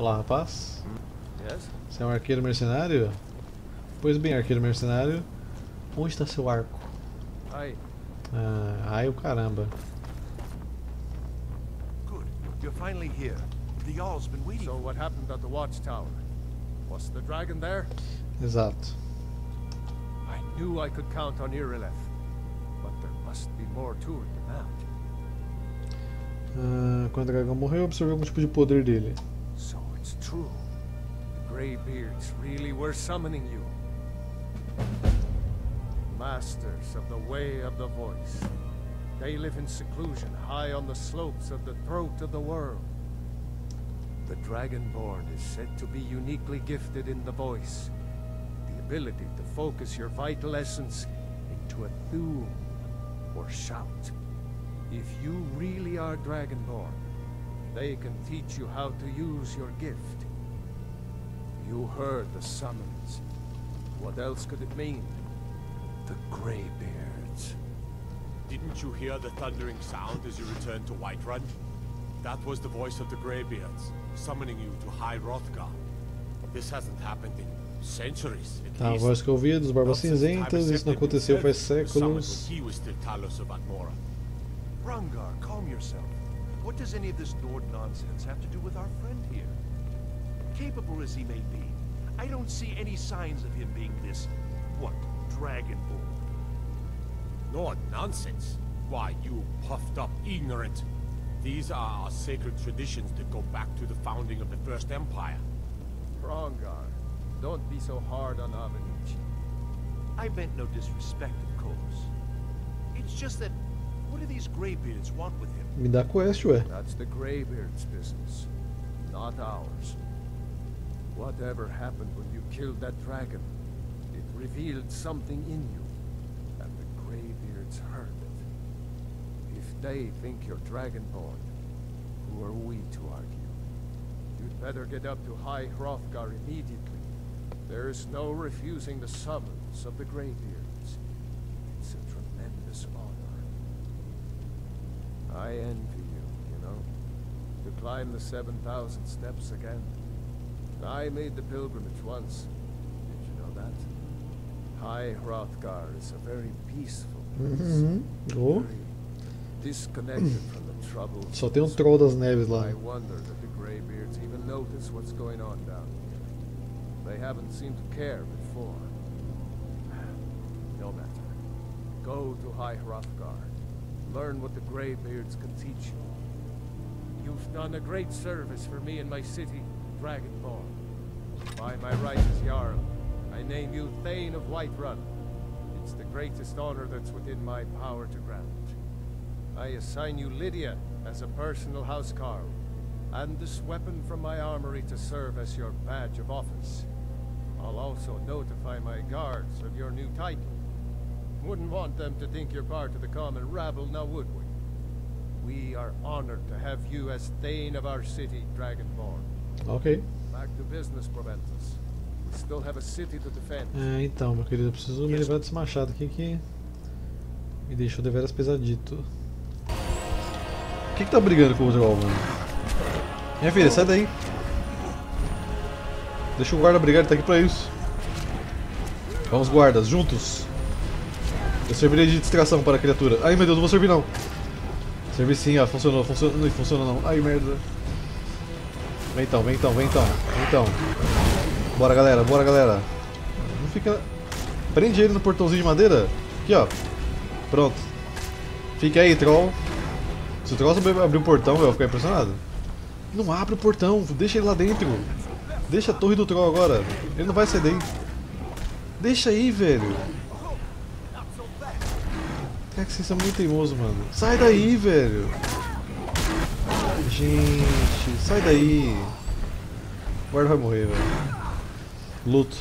Olá, rapaz. Você é um arqueiro mercenário? Pois bem, arqueiro mercenário. Onde está seu arco? I. Ah, ai o caramba. Good. You're finally here. The Jarl's been waiting. So what happened at the watchtower? Was the dragon there? Exato. I knew I could count on Irileth. But there must be more to it than that. Ah, quando o dragão morreu, absorveu algum tipo de poder dele. True. The Greybeards really were summoning you. Masters of the way of the voice. They live in seclusion high on the slopes of the throat of the world. The Dragonborn is said to be uniquely gifted in the voice. The ability to focus your vital essence into a thum or shout. If you really are Dragonborn, they can teach you how to use your gift. You heard the summons. What else could it mean? The Greybeards. Didn't you hear the thundering sound as you returned to Whiterun? That was the voice of the Greybeards, summoning you to High Hrothgar. This hasn't happened in centuries, at Tá, a least. voz que ouvi dos Barbas Not since time Cinzentas, isso não aconteceu faz himself was summoned séculos. when He was still Talos of Atmora. Rungar, calm yourself. What does any of this Nord nonsense have to do with our friend here? Capable as he may be, I don't see any signs of him being this, what, Dragonborn. No nonsense. Why, you puffed up ignorant. These are our sacred traditions that go back to the founding of the First Empire. Rongar, don't be so hard on Avenicci. I meant no disrespect, of course. It's just that, what do these Greybeards want with him? Me dá quest, ué. Eh? That's the Greybeard's business, not ours. Whatever happened when you killed that dragon, it revealed something in you, and the Greybeards heard it. If they think you're Dragonborn, who are we to argue? You'd better get up to High Hrothgar immediately. There's no refusing the summons of the Greybeards. It's a tremendous honor. I envy you, you know. To climb the 7,000 steps again. I made the pilgrimage once. Did you know that? High Hrothgar is a very peaceful place. Uhum. Oh, Very disconnected from the troubles. só tem um troll das neves lá. I wonder that the Greybeards even notice what's going on down here. They haven't seemed to care before. No matter. Go to High Hrothgar. Learn what the Greybeards can teach you. You've done a great service for me and my city, Dragonborn. By my right as Jarl, I name you Thane of Whiterun. It's the greatest honor that's within my power to grant. I assign you Lydia as a personal housecarl, and this weapon from my armory to serve as your badge of office. I'll also notify my guards of your new title. Wouldn't want them to think you're part of the common rabble, now would we? We are honored to have you as Thane of our city, Dragonborn. Ok. É, então, meu querido, eu preciso me livrar desse machado aqui que me deixou deveras pesadito. O que que tá brigando com o troll, mano? Minha filha, sai daí. Deixa o guarda brigar, ele tá aqui pra isso. Vamos, guardas, juntos. Eu servirei de distração para a criatura. Ai, meu Deus, não vou servir não. Servi sim, ó, funcionou, funcionou, não funciona não. Ai, merda. Vem então, vem então, vem então, vem então. Bora, galera, bora, galera. Não fica... Prende ele no portãozinho de madeira. Aqui, ó. Pronto. Fica aí, troll. Se o troll souber abrir o portão, eu vou ficar impressionado. Não abre o portão, deixa ele lá dentro. Deixa a torre do troll agora. Ele não vai daí. Deixa aí, velho. Cara, que vocês são muito teimosos, mano. Sai daí, velho. Gente, sai daí. O guarda vai morrer, velho. Luto.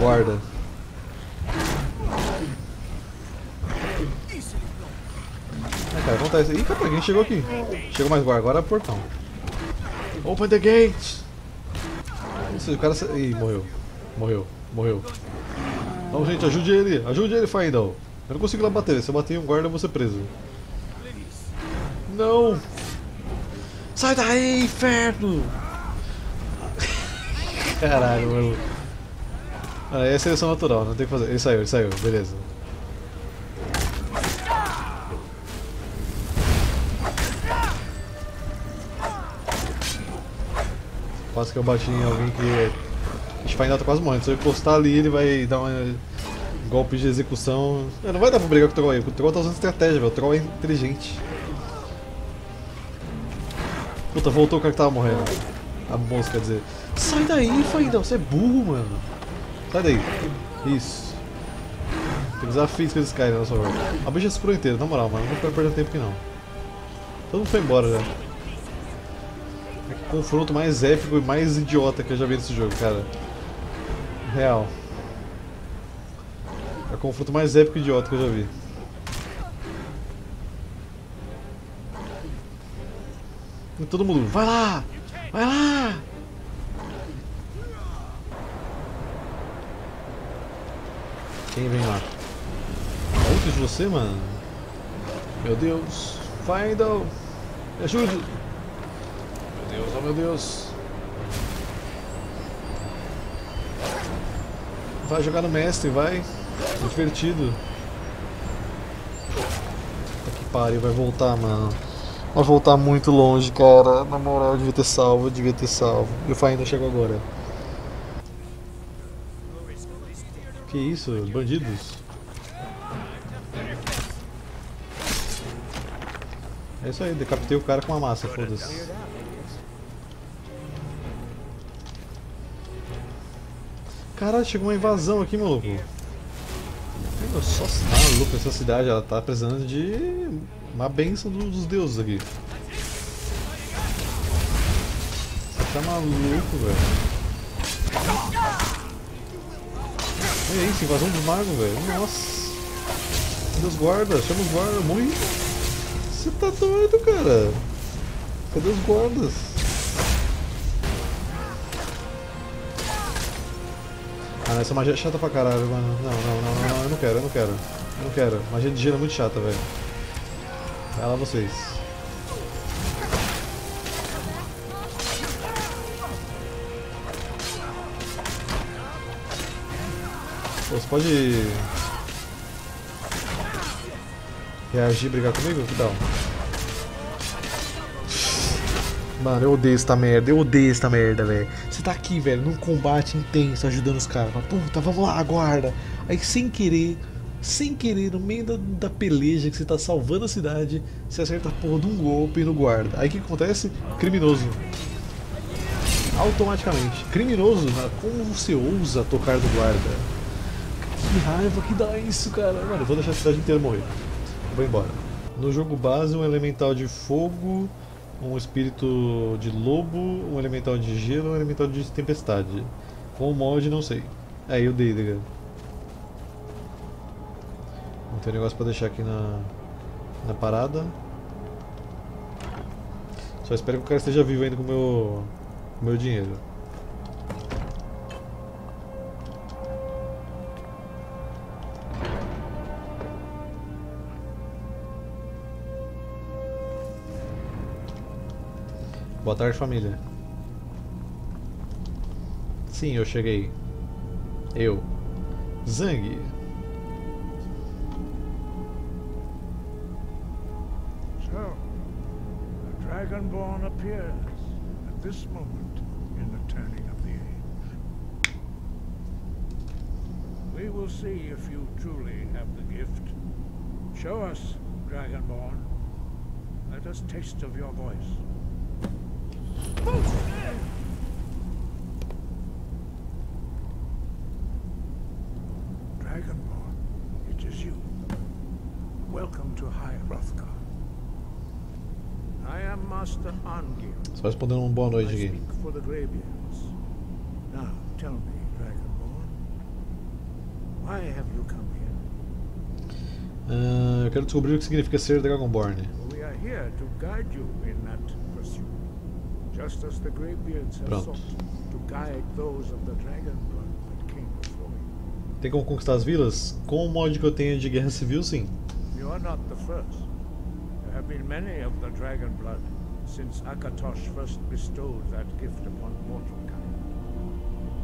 Guarda. Ah, cara, acontece. Ih, cara, quem chegou aqui? Chegou mais guarda, agora é portão. Open the gate! Isso, o cara. Ih, morreu. Morreu, morreu. Não, gente, ajude ele. Ajude ele, Faindal. Eu não consigo lá bater. Se eu bater em um guarda, eu vou ser preso. Não! Sai daí, inferno! Caralho, mano. Ah, é seleção natural, não tem o que fazer. Ele saiu, ele saiu, beleza. Quase que eu bati em alguém que. A gente ainda tá quase morrendo. Se eu encostar ali, ele vai dar um golpe de execução. Não vai dar pra brigar com o Troll aí, o Troll tá usando estratégia, velho. O Troll é inteligente. Puta, voltou o cara que tava morrendo. A moça, quer dizer. Sai daí, Faída, você é burro, mano. Sai daí. Isso. Tem que usar física desse cara, nossa hora. A bicha se inteira, na moral, mano. Não quero perder tempo aqui não. Todo mundo foi embora já. É o confronto mais épico e mais idiota que eu já vi nesse jogo, cara. Real. É o confronto mais épico e idiota que eu já vi. Todo mundo, vai lá! Vai lá! Quem vem lá? Antes de você, mano? Meu Deus! Findle! Me ajude! Meu Deus, oh meu Deus! Vai jogar no mestre, vai! É divertido! Puta que pariu, vai voltar, mano. Vai voltar muito longe, cara. Na moral, eu devia ter salvo, eu devia ter salvo. E o Findle chegou agora. Que isso, bandidos? É isso aí, decapitei o cara com uma massa, foda-se. Caralho, chegou uma invasão aqui, maluco. Meu, só maluco, essa cidade ela tá precisando de uma benção dos deuses aqui. Você tá maluco, velho. Olha isso, invasão dos magos, velho. Nossa. Cadê os guardas? Chama os guardas. Morri. Você tá doido, cara. Cadê os guardas? Ah, essa magia é chata pra caralho, mano. Não, não, não, não, eu não quero, eu não quero. Eu não quero. Magia de gelo é muito chata, velho. Vai lá vocês. Você pode reagir e brigar comigo? Que tal? Mano, eu odeio essa merda, eu odeio essa merda, velho. Você tá aqui, velho, num combate intenso, ajudando os caras. Puta, vamos lá, aguarda. Aí sem querer, sem querer, no meio da, da peleja que você tá salvando a cidade, você acerta a porra de um golpe no guarda. Aí o que acontece? Criminoso. Automaticamente. Criminoso, como você ousa tocar do guarda? Que raiva que dá isso, cara. Mano, eu vou deixar a cidade inteira morrer. Vou embora. No jogo base, um elemental de fogo, um espírito de lobo, um elemental de gelo, um elemental de tempestade. Com o mod, não sei. Aí é, eu dei, cara. Não tem negócio pra deixar aqui na, na parada. Só espero que o cara esteja vivo ainda com o meu, com meu dinheiro. Boa tarde, família. Sim, eu cheguei. Eu. Zang. Dragonborn appears at this moment in the turning of the age. We will see if you truly have the gift. Show us, Dragonborn. Let us taste of your voice. Só respondendo uma boa noite aqui. Now, tell me, Dragonborn, why have you come here? Ah, eu quero descobrir o que significa ser Dragonborn. We are here to guide you in that pursuit, just as the Greybeards have Pronto. sought to guide those of the Dragonblood that came before you. Tem como conquistar as vilas? Com o mod que eu tenho de guerra civil, sim. You are not the first. There have been many of the Dragonblood since Akatosh first bestowed that gift upon mortal kind.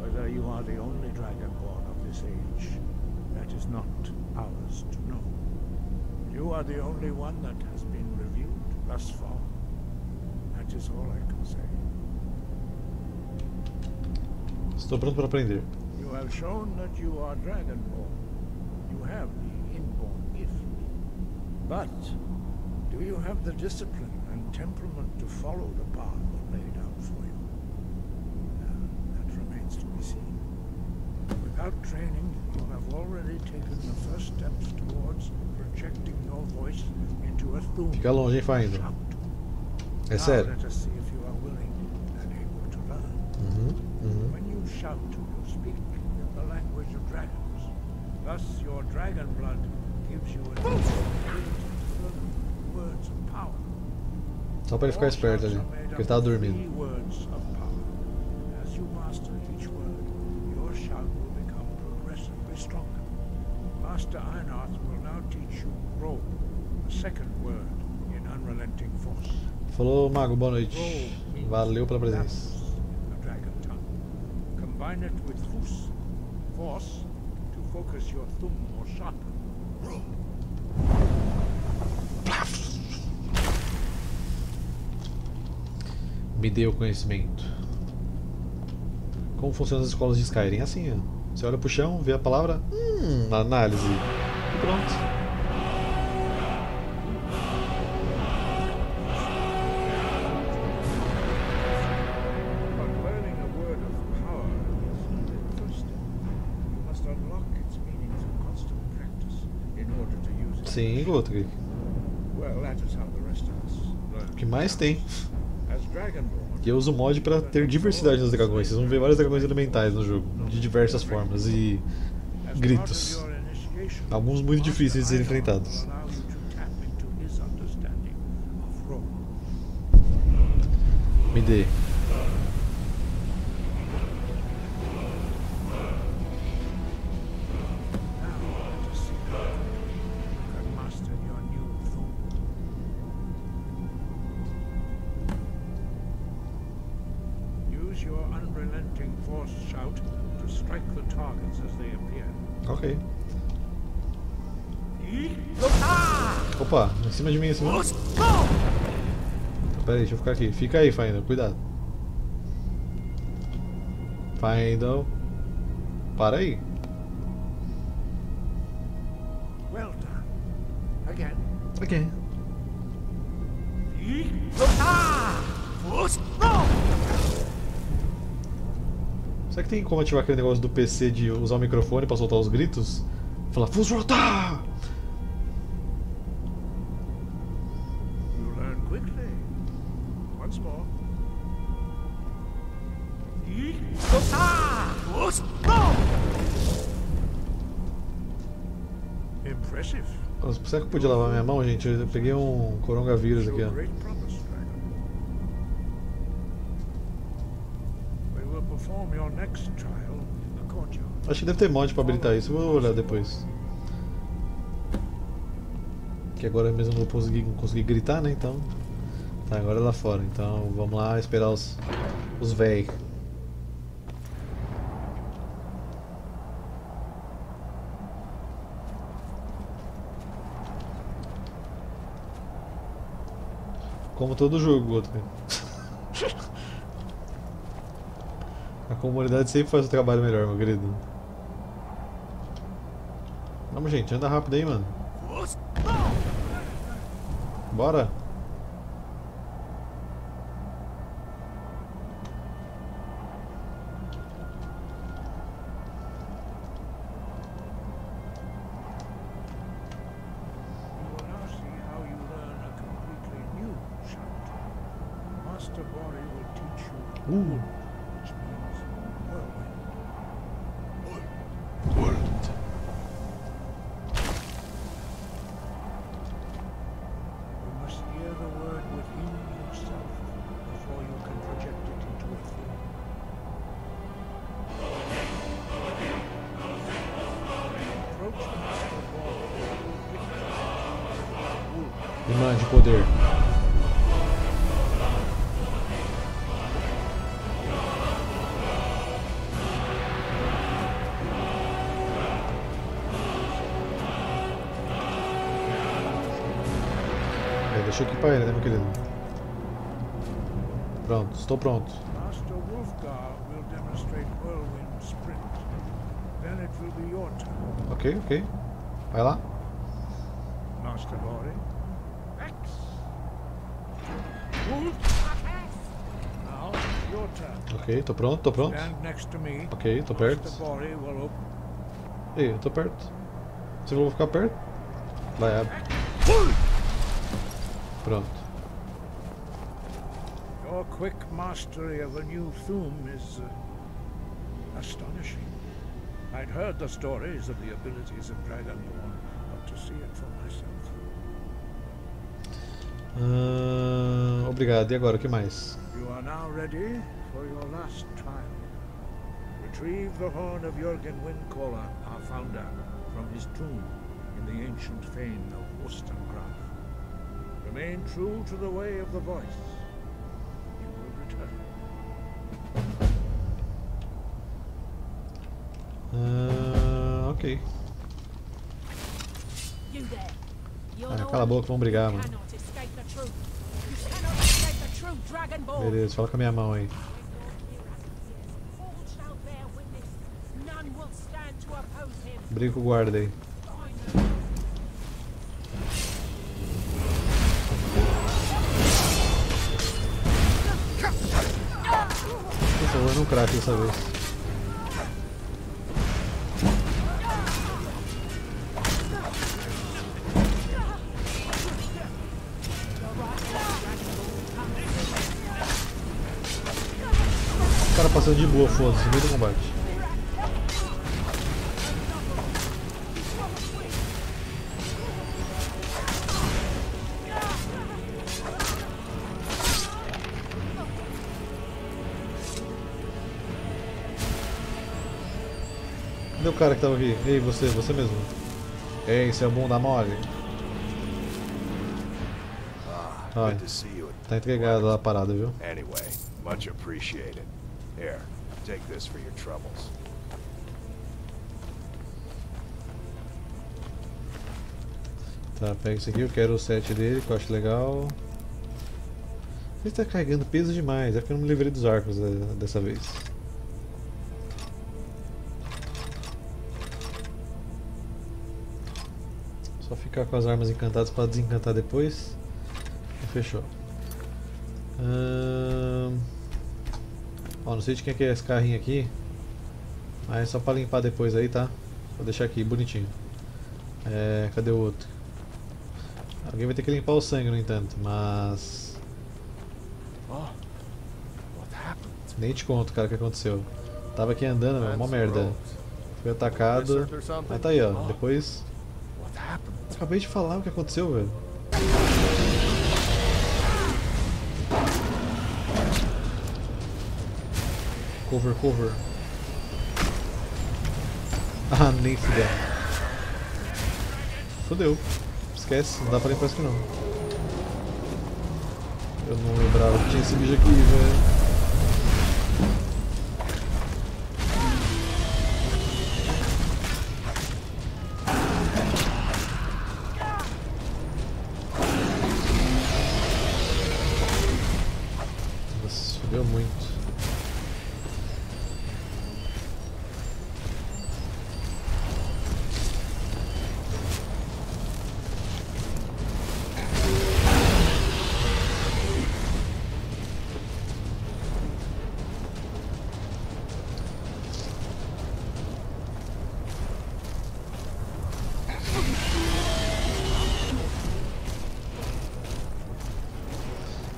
Whether you are the only Dragonborn of this age, that is not ours to know. You are the only one that has been reviewed thus far. That is all I can say. Estou pronto para aprender. You have shown that you are Dragonborn. You have the inborn gift. But do you have the discipline and temperament to follow the path laid out for you? Uh, that remains to be seen. Without training, you have already taken the first steps towards projecting your voice into a thum. Fica longe, hein, Finder? Shout. É Now sério. let us see if you are willing and able to learn. Uhum, uhum. When you shout, you speak in the language of dragons. Thus, your dragon blood gives you an Só pra ele ficar esperto ali, porque ele tava dormindo. master Einarth will now teach you roll, the second word in unrelenting force. Falou, Mago, boa noite. Valeu pela presença. Combine it with fus, force, to focus your thumb more sharply. Me dê o conhecimento. Como funcionam as escolas de Skyrim? Assim, ó. Você olha pro chão, vê a palavra, hum, análise. E pronto. Sim, learn. O que mais tem? Dragonborn, E eu uso mod pra ter diversidade nos dragões. Vocês vão ver vários dragões elementais no jogo, de diversas formas e gritos. Alguns muito difíceis de serem enfrentados. will allow cima de mim, em cima. Pera aí, deixa eu ficar aqui. Fica aí, Findel, cuidado. Findel. Para aí. Well done. Again. Ok. Será que tem como ativar aquele negócio do PC de usar o microfone pra soltar os gritos? Falar, Fus Será que eu podia lavar minha mão, gente? Eu peguei um coronavírus aqui, ó. Acho que deve ter mod pra habilitar isso, vou olhar depois. Que agora mesmo eu vou conseguir, gritar, né? Então. Tá, agora é lá fora. Então vamos lá esperar os, os véi. Como todo jogo, outro. A comunidade sempre faz o trabalho melhor, meu querido. Vamos, gente, anda rápido aí, mano. Bora! Bori will teach you Ooh. Which means whirlwind. You must hear the word within yourself before you can project it into a thing. Approach Master Bori with wool. Imã de poder. Ele, né, meu querido? Pronto, estou pronto. Master Wolfgar will demonstrate Whirlwind Sprint. Then it will be your turn. Ok, ok. Vai lá. Master Bori. X. Now, your turn. Ok, tô pronto, tô pronto. Stand next to me. Ok, tô perto. Ei, eu tô perto. Você vai ficar perto? Vai, abre. Pronto. Your quick mastery of a new Thum is uh, astonishing. I'd heard the stories of the abilities of Dragonborn, but to see it for myself. Ah, obrigado. E agora, o que mais? You are now ready for your last trial. Retrieve the horn of Jürgen Windcaller, our founder, from his tomb in the ancient fane of Wostengraf. Remain true to the way of the voice. You will return. Ah, ok. Ah, cala a boca, vamos brigar, mano. Beleza, fala com a minha mão aí. All shall bear Não craque dessa vez. O cara passando de boa, foda-se, meio do combate. Cara que tava aqui? Ei, você, você mesmo. Ei, seu bunda mole. Ah. Tá entregada lá a parada, viu? Anyway, much appreciated. Here, take this for your troubles. Tá, pega isso aqui, eu quero o set dele, que eu acho legal. Ele tá carregando peso demais, é porque eu não me livrei dos arcos eh, dessa vez. Ficar com as armas encantadas para desencantar depois. Fechou. Ahn, Ó, não sei de quem é que é esse carrinho aqui. Mas é só para limpar depois aí, tá? Vou deixar aqui, bonitinho. É, cadê o outro? Alguém vai ter que limpar o sangue, no entanto, mas. Nem te conto, cara, o que aconteceu. Tava aqui andando, meu, Fancy merda. Fui atacado. Mas tá aí, ó. Depois. Acabei de falar o que aconteceu, velho. Cover, cover. Ah, nem fudeu. Fudeu. Esquece, não dá pra limpar isso aqui não. Eu não lembrava que tinha esse bicho aqui, velho.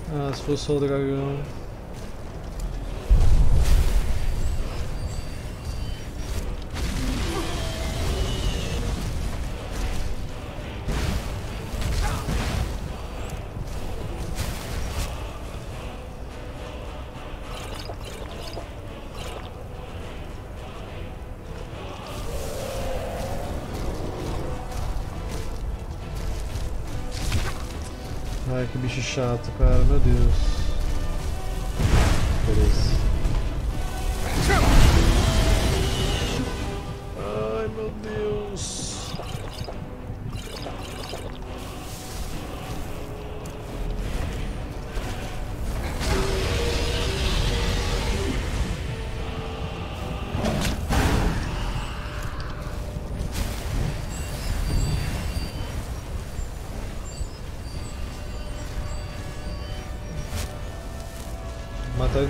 Ah, se fosse só o dragão. Ai, que bicho chato,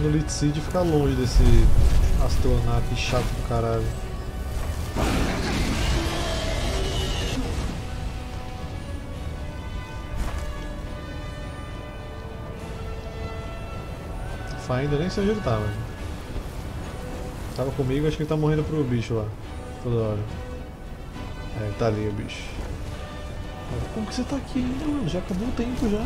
no Lit Seed ficar longe desse astronauta chato do caralho. Ainda nem sei onde ele tá, mano. Tava comigo, acho que ele tá morrendo pro bicho lá. Toda hora. É, tá ali o bicho. Como que você tá aqui ainda, mano? Já acabou o tempo já.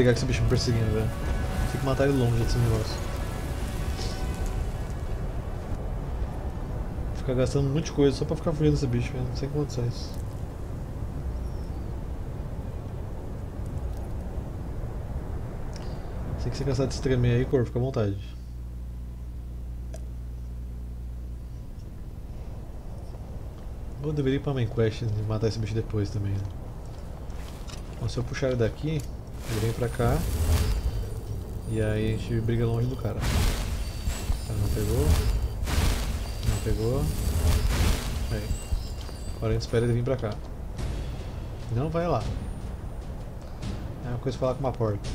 Brigar com esse bicho me perseguindo, velho. Tem que matar ele longe desse negócio. Ficar gastando um monte de coisa só pra ficar fugindo desse bicho, velho. Sem condições. Se você cansar de se tremer aí, corpo, fica à vontade. Eu deveria ir pra main quest e matar esse bicho depois também, né? Bom, se eu puxar ele daqui, ele vem pra cá. E aí a gente briga longe do cara. O cara não pegou. Não pegou. Aí. Agora a gente espera ele vir pra cá. Não vai lá. É uma coisa falar com uma porta.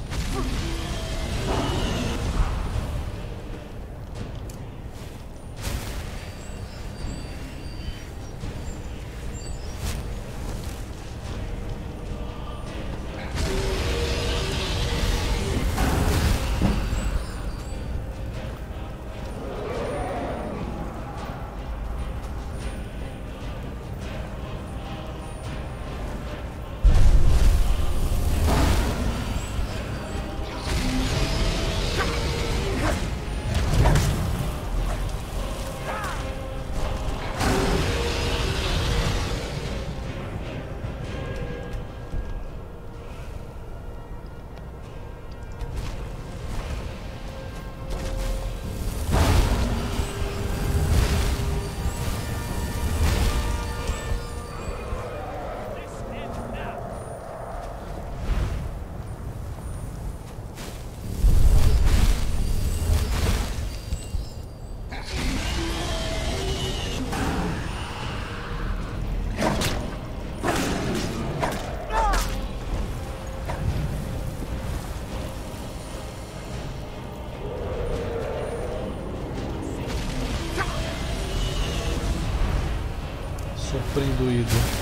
Surpreendido.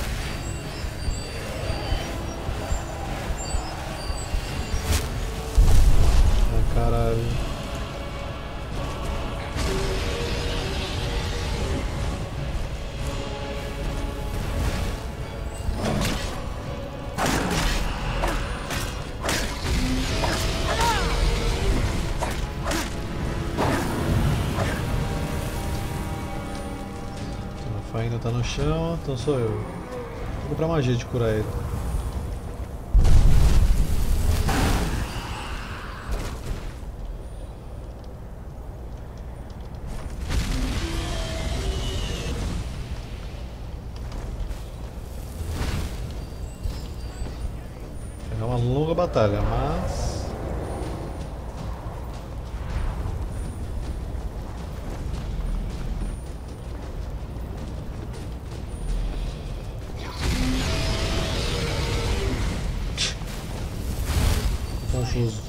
Ainda tá no chão, então sou eu. Vou comprar magia de curar ele. Confuso.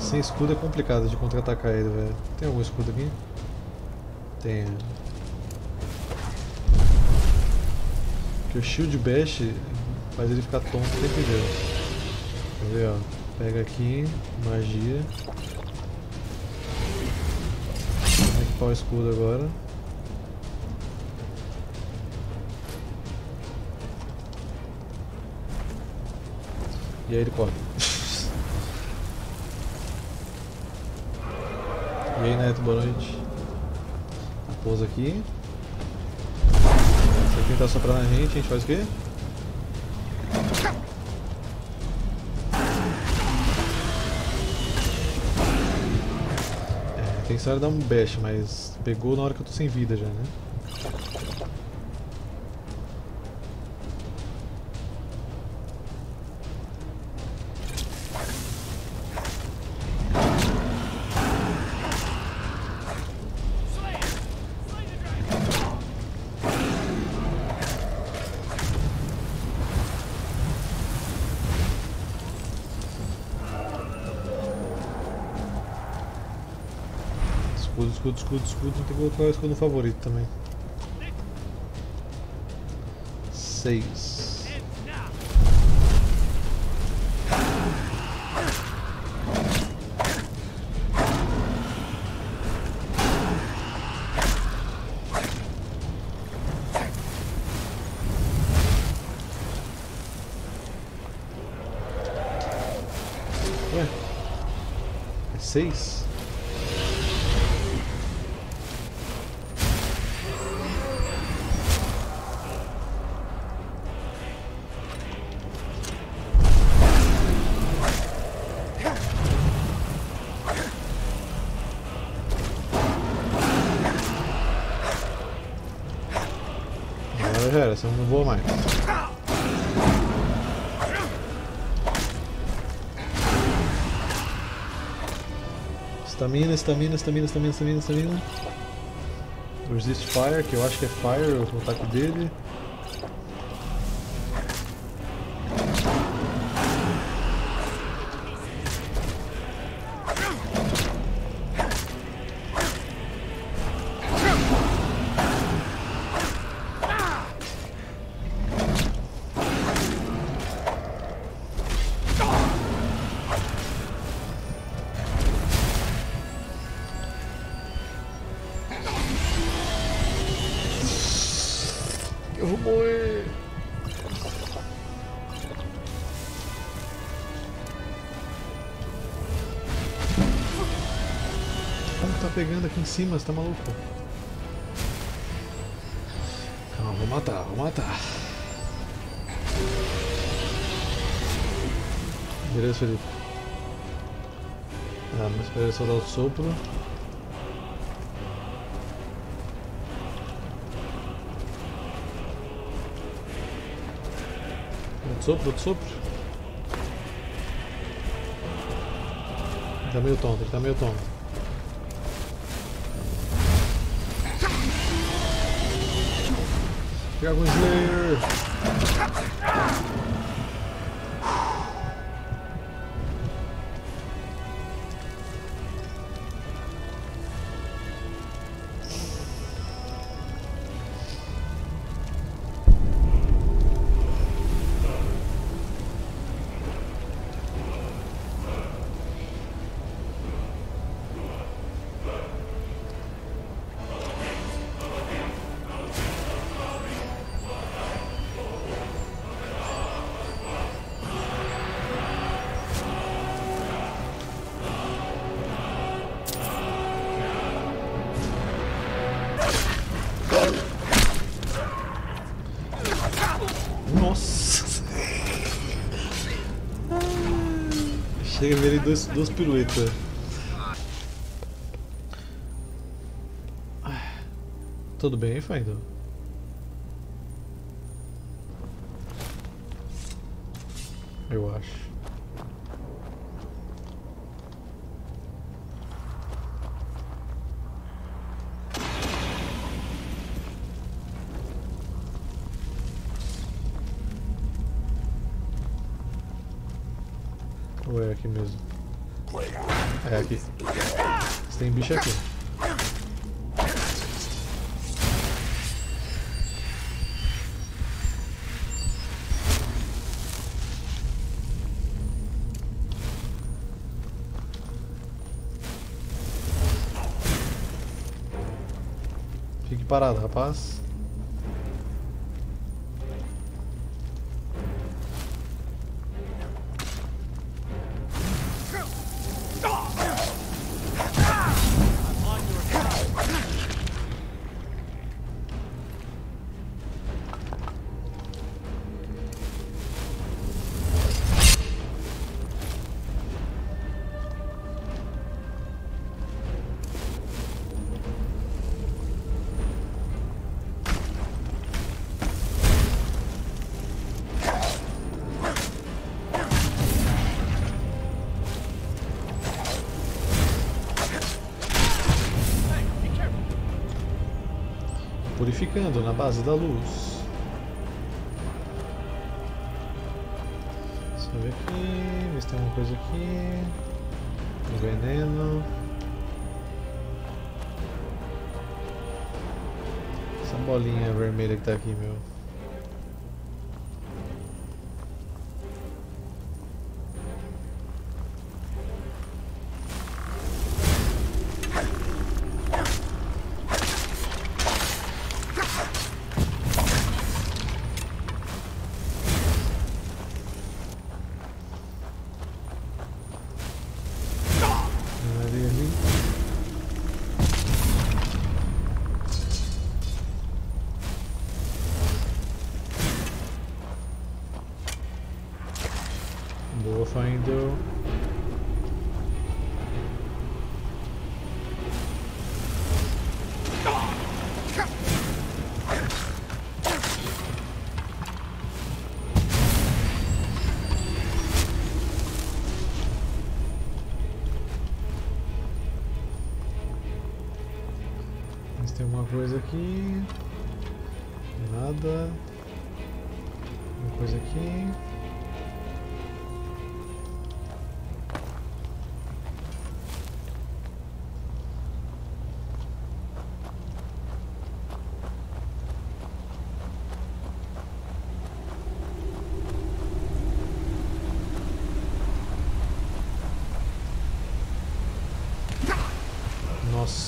Sem escudo é complicado de contra-atacar ele, velho. Tem algum escudo aqui? Tem. Porque o Shield Bash faz ele ficar tonto o tempo inteiro. Quer ver, ó? Pega aqui, magia. Vou equipar o escudo agora. E aí ele corre. E aí Neto, boa noite. Pousa aqui. Se ele tentar soprar na gente, a gente faz o quê? intenção era dar um bash, mas pegou na hora que eu tô sem vida já, né? Escudo, escudo, escudo, escudo. Tem que colocar o escudo no favorito também. Seis. Ué? É seis? Não voa mais. Estamina, estamina, estamina, estamina, estamina, estamina. Resist Fire, que eu acho que é Fire, o ataque dele. Pegando aqui em cima? Você tá maluco? Calma, vou matar, vou matar. Beleza, Felipe. Ah, mas espera só dar o sopro. Outro sopro, outro sopro. Ele tá meio tonto, ele tá meio tonto. Dragon Slayer! Dois, duas piruetas. Tudo bem, Faindo? É aqui. Tem bicho aqui. Fique parado, rapaz. Na base da luz. Deixa eu ver aqui, ver se tem alguma coisa aqui. Um veneno. Essa bolinha vermelha que tá aqui, meu.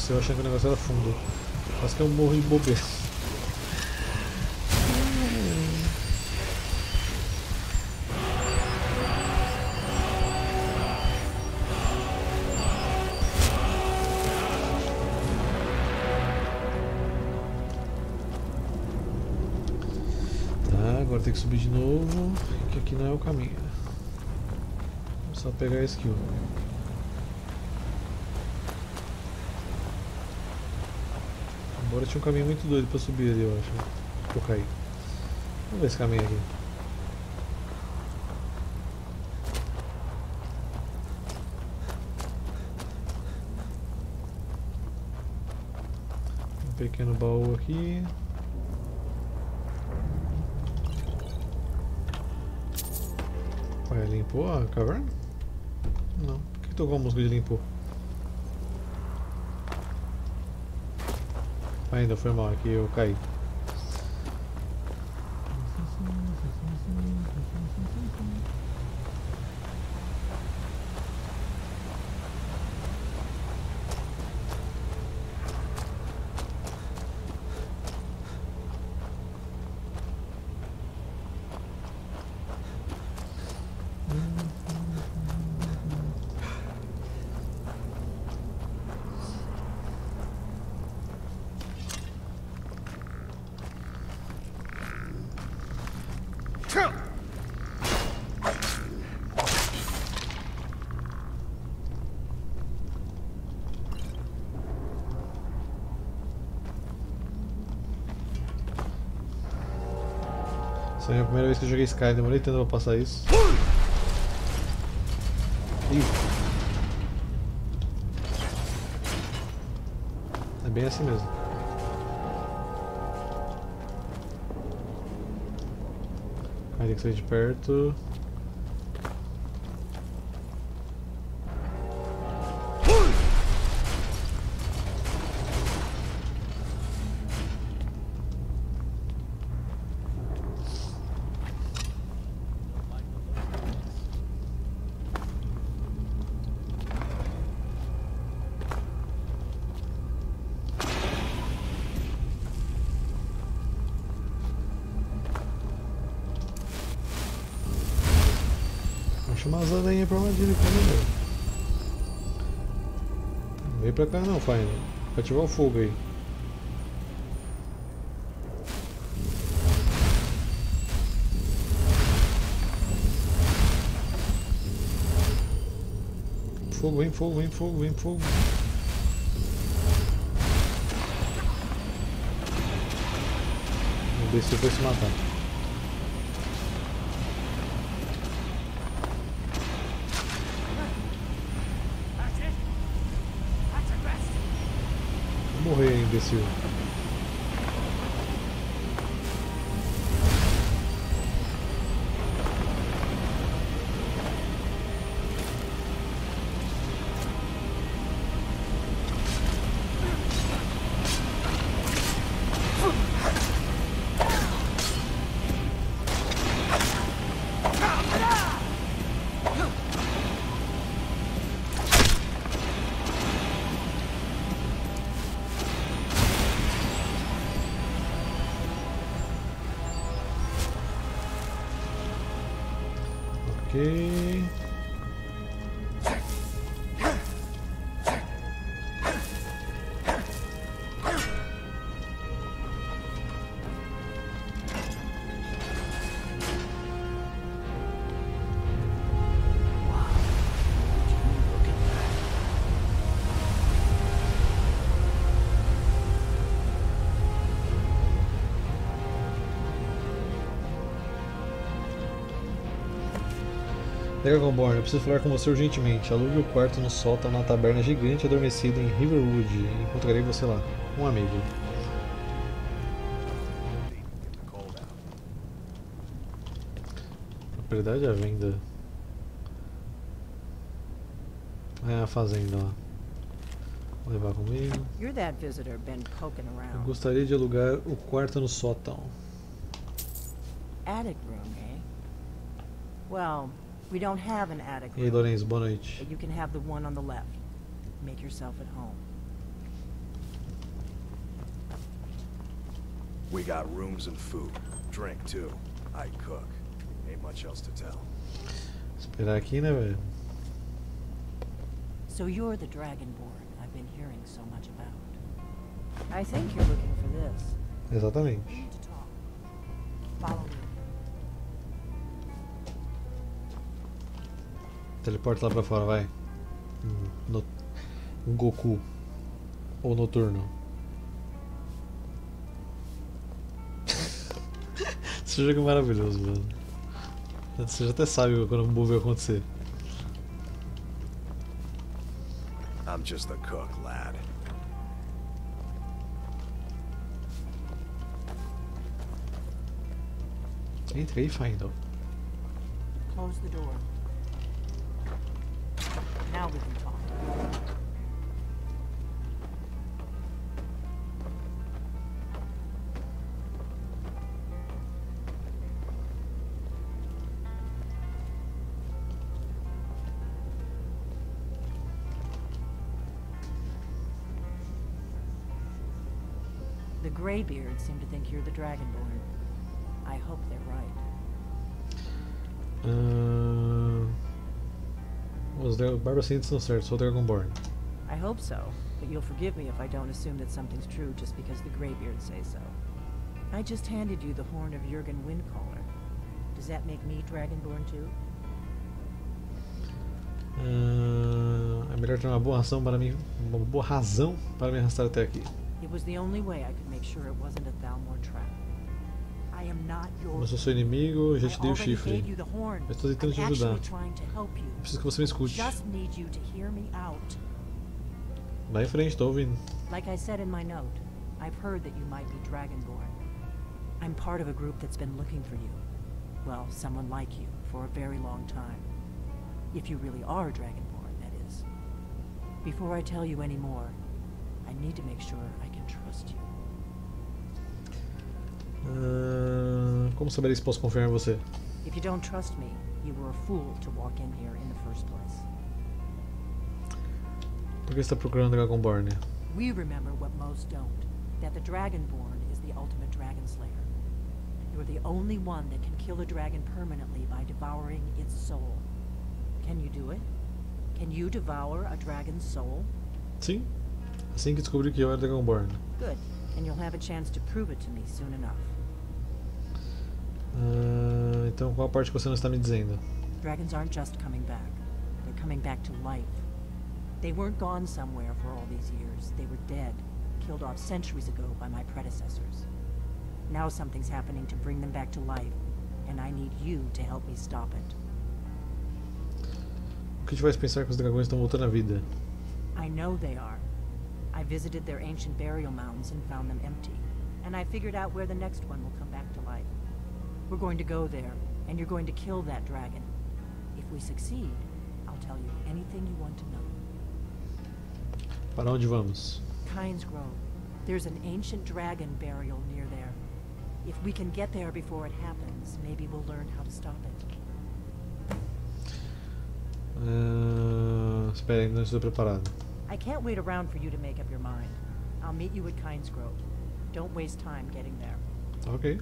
Nossa, eu achei que o negócio era fundo. Quase que eu morro de bobeira. Tá, agora tem que subir de novo, que aqui não é o caminho. Vou só pegar a skill. Embora tinha um caminho muito doido pra subir ali, eu acho. Vou cair. Vamos ver esse caminho aqui. Um pequeno baú aqui. Ué, limpou a caverna? Não. Por que tocou a música de limpou? Ainda foi mal aqui, eu caí. Essa é a primeira vez que eu joguei Sky, demorei tanto pra passar isso. Ih. É bem assim mesmo. Aí tem que sair de perto. Acha umas aranhas pra armadilha aqui, né, velho? Não vem pra cá não, pai. Vai ativar o fogo aí. Fogo, vem fogo, vem fogo, vem fogo. Se vai se matar. That's it. That's the best. Vou morrer, imbecil. Ok. Dragonborn, eu preciso falar com você urgentemente. Alugue o quarto no sótão na taberna gigante adormecida em Riverwood. Encontrarei você lá. Um amigo. Propriedade à venda. É a fazenda lá. Vou levar comigo. You're that visitor been poking Eu around. gostaria de alugar o quarto no sótão. Attic room, eh? Well, we don't have an attic E aí, room. Lourenço, boa noite. but You can have the one on the left. Make yourself at home. We got rooms and food. Drink, too. I cook. Ain't much else to tell. Esperar aqui, né, velho? So you're the Dragonborn I've been hearing so much about. I think you're looking for this. We Exatamente. need. Follow me. Teleporta lá pra fora, vai. No... Goku. Ou Noturno. Esse jogo é maravilhoso, mano. Você já até sabe quando o move vai acontecer. I'm just the cook, lad. Entra aí, Findle. Close the door. Now we can talk. The Greybeards seem to think you're the Dragonborn. I hope they're right. Ahn, Os Dra- Barbacintos estão certos, sou Dragonborn. I hope so, but you'll forgive me if I don't assume that something's true just because the Greybeards say so. I just handed you the horn of Jurgen Windcaller. Does that make me Dragonborn too? Ahn, é melhor ter uma boa ação para mim, uma boa razão para me arrastar até aqui. It was the only way I could make sure it wasn't a Thalmor trap. I am not your. Não sou inimigo, eu já I te dei o chifre. gave you the horn. Eu estou tentando I'm te ajudar. actually trying to help you. Eu preciso que você me escute. Just need you to hear me out. Vai em frente, tô ouvindo. Like I said in my note, I've heard that you might be Dragonborn. I'm part of a group that's been looking for you. Well, someone like you, for a very long time. If you really are Dragonborn, that is. Before I tell you any more, I need to make sure I Ahn, como saberia se posso confiar em você? If you don't trust me, you were a fool to walk in here in the first place. Por que está procurando Dragonborn? We remember what most don't that the Dragonborn is the ultimate dragon slayer. You're the only one that can kill a dragon permanently by devouring its soul. Can you do it? Can you devour a dragon's soul? Sim. Assim que descobri que eu era Dragonborn. Good. And you'll have a chance to prove it to me soon enough. Ah, então qual a parte que você não está me dizendo? Dragons aren't just coming back, they're coming back to life. They weren't gone somewhere for all these years. They were dead, killed off centuries ago by my predecessors. Now something's happening to bring them back to life, and I need you to help me stop it. O que te faz pensar que os dragões estão voltando à vida? I know they are. I visited their ancient burial mounds and found them empty, and I figured out where the next one will come. We're going to go there, and you're going to kill that dragon. If we succeed, I'll tell you anything you want to know. Para onde vamos? Kynes Grove. There's an ancient dragon burial near there. If we can get there before it happens, maybe we'll learn how to stop it. Ah, espera, ainda não estou preparado. I can't wait around for you to make up your mind. I'll meet you at Kynes Grove. Don't waste time getting there. Ok.